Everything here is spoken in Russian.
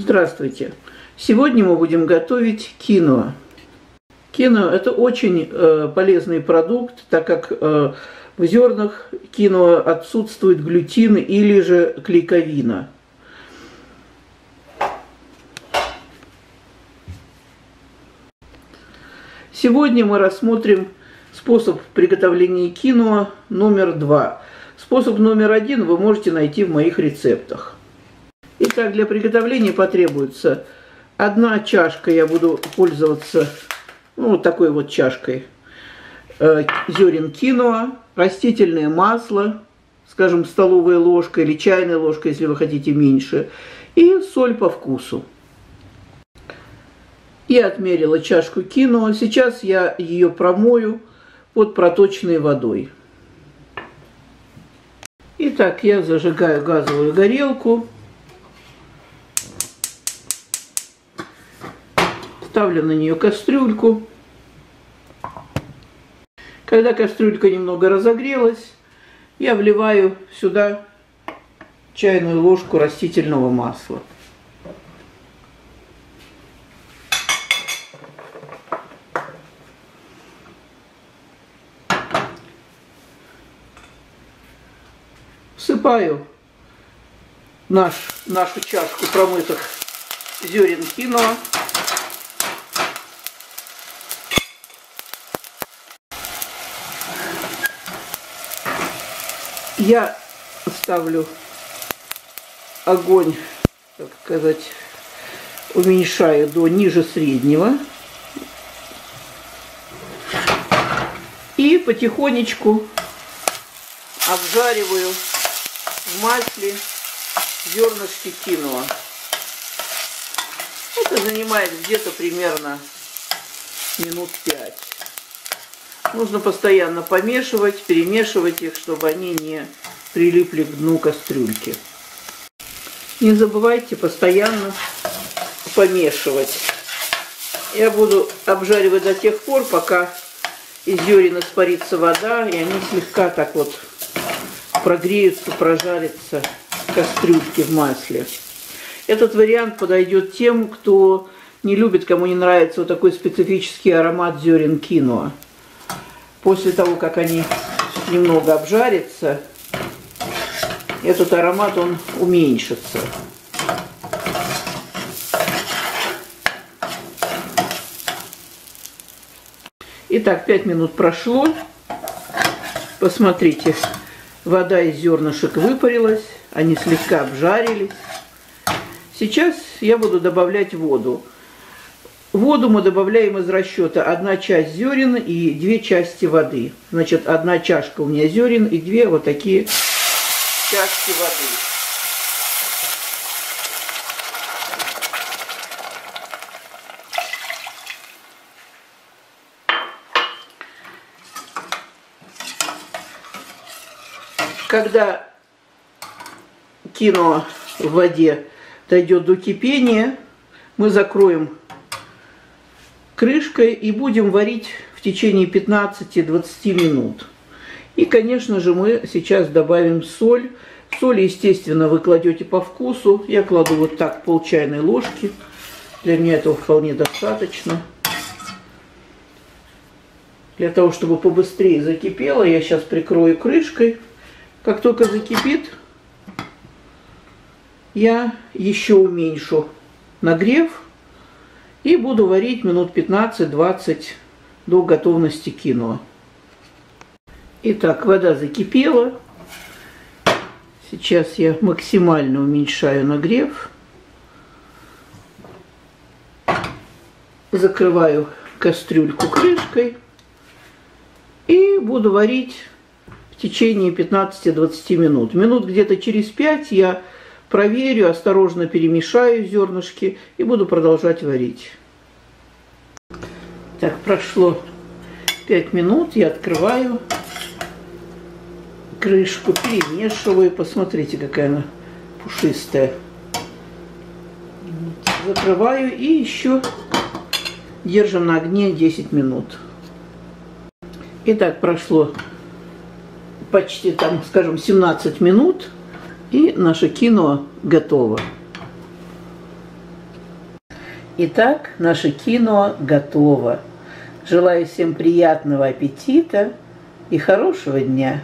Здравствуйте! Сегодня мы будем готовить киноа. Киноа – это очень э, полезный продукт, так как э, в зернах киноа отсутствует глютин или же клейковина. Сегодня мы рассмотрим способ приготовления киноа номер два. Способ номер один вы можете найти в моих рецептах. Итак, для приготовления потребуется одна чашка, я буду пользоваться ну, вот такой вот чашкой, э, зерен киноа, растительное масло, скажем, столовая ложка или чайная ложка, если вы хотите меньше, и соль по вкусу. И отмерила чашку киноа. Сейчас я ее промою под проточной водой. Итак, я зажигаю газовую горелку. Ставлю на нее кастрюльку. Когда кастрюлька немного разогрелась, я вливаю сюда чайную ложку растительного масла. Всыпаю наш, нашу чашку промытых зерен киноа. Я ставлю огонь, так сказать, уменьшаю до ниже среднего. И потихонечку обжариваю в масле зернышки киноа. Это занимает где-то примерно минут пять. Нужно постоянно помешивать, перемешивать их, чтобы они не прилипли к дну кастрюльки. Не забывайте постоянно помешивать. Я буду обжаривать до тех пор, пока из зерен испарится вода, и они слегка так вот прогреются, прожарятся в кастрюльке в масле. Этот вариант подойдет тем, кто не любит, кому не нравится вот такой специфический аромат зерен киноа после того, как они немного обжарятся, этот аромат, он уменьшится. Итак, 5 минут прошло. Посмотрите, вода из зернышек выпарилась, они слегка обжарились. Сейчас я буду добавлять воду. Воду мы добавляем из расчета одна часть зерен и две части воды. Значит, одна чашка у меня зерен и две вот такие части воды. Когда кино в воде дойдет до кипения, мы закроем крышкой и будем варить в течение 15-20 минут. И, конечно же, мы сейчас добавим соль. Соль, естественно, вы кладете по вкусу. Я кладу вот так пол чайной ложки. Для меня этого вполне достаточно. Для того, чтобы побыстрее закипело, я сейчас прикрою крышкой. Как только закипит, я еще уменьшу нагрев и буду варить минут 15-20 до готовности киноа. Итак, вода закипела. Сейчас я максимально уменьшаю нагрев. Закрываю кастрюльку крышкой. И буду варить в течение 15-20 минут. Минут где-то через 5 я проверю, осторожно перемешаю зернышки и буду продолжать варить. Так, прошло 5 минут, я открываю крышку, перемешиваю. Посмотрите, какая она пушистая. Закрываю и еще держим на огне 10 минут. Итак, прошло почти там, скажем, 17 минут. И наше кино готово. Итак, наше кино готово. Желаю всем приятного аппетита и хорошего дня.